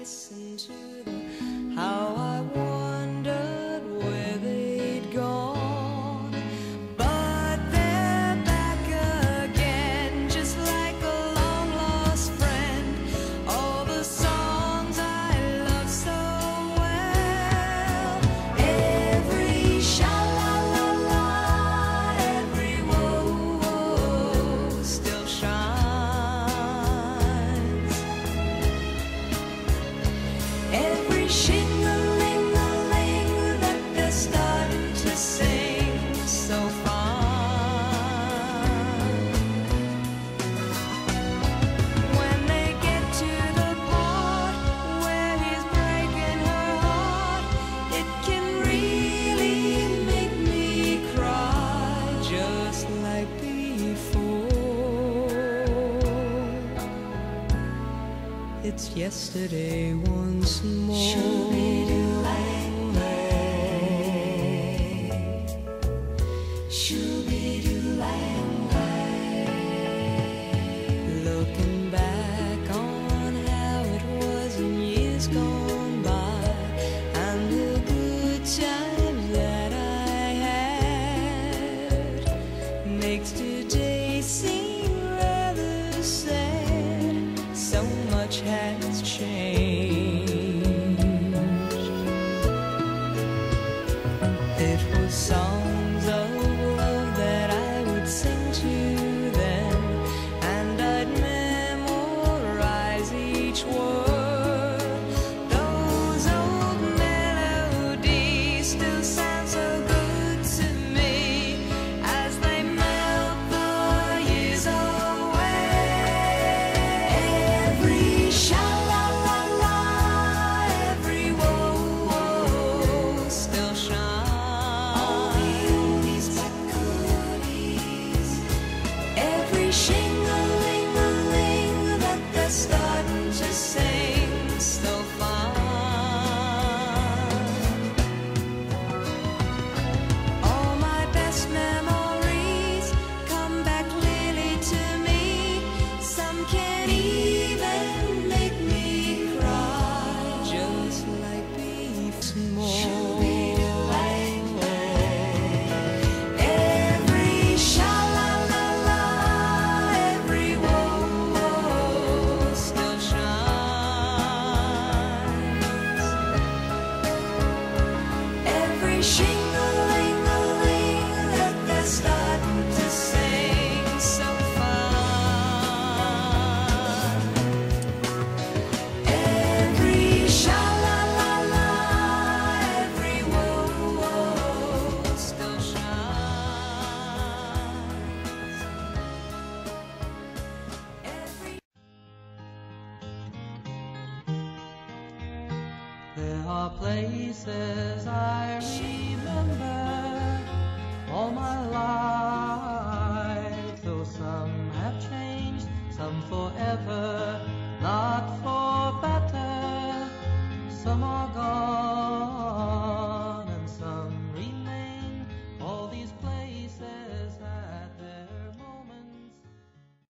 listen to the It's yesterday once more. Looking back on how it was in years gone. song. 谁？The places I remember all my life. Though some have changed, some forever, not for better. Some are